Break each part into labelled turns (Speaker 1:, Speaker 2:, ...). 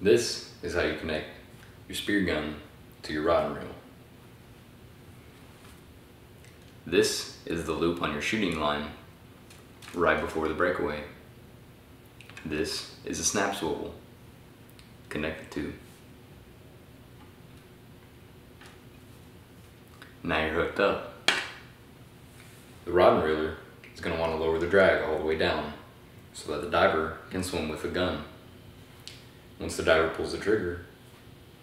Speaker 1: This is how you connect your spear gun to your rod and reel. This is the loop on your shooting line right before the breakaway. This is a snap swivel connect the two. Now you're hooked up. The rod and reeler is going to want to lower the drag all the way down so that the diver can swim with the gun. Once the diver pulls the trigger,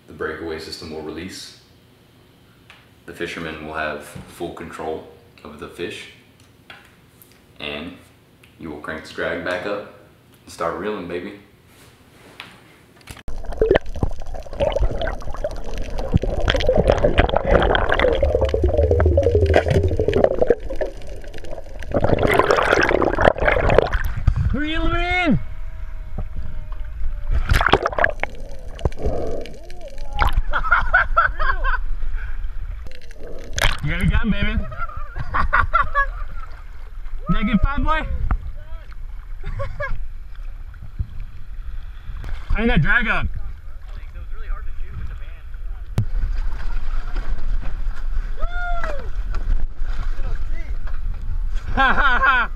Speaker 1: the breakaway system will release. The fisherman will have full control of the fish and you will crank the drag back up and start reeling, baby.
Speaker 2: Got a gun, baby. Negative five, boy. Tighten that drag up. Ha ha ha!